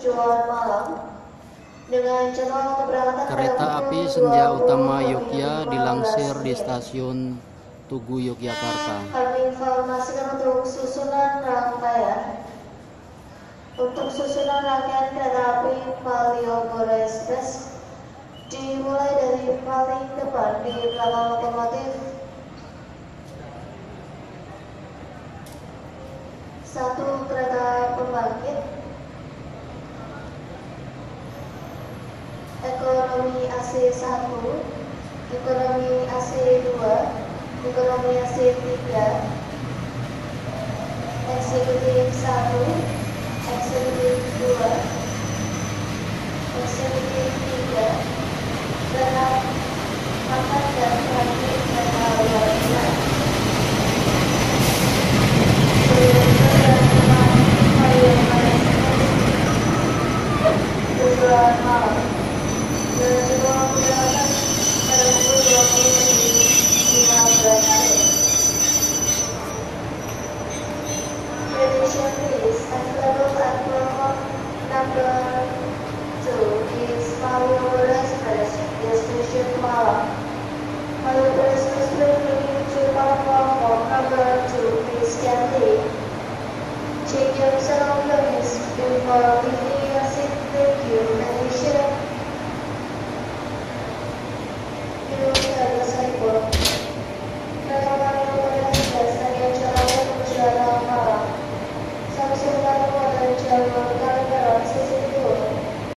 tujuan malam dengan jadwal keberangkatan Kereta api Senja 20 Utama lebih Yogya 15 dilansir di stasiun Tugu Yogyakarta. Kami informasikan untuk susunan rangkaian. Untuk susunan rangkaian kereta api Malioboro Express dimulai dari paling depan di belakang lokomotif satu kereta pembangkit ekonomi AC 1 ekonomi AC 2 ekonomi AC 3 eksekutif 1 eksekutif 2 eksekutif 3 dalam makan dan terakhir kereta luar Tujuan malam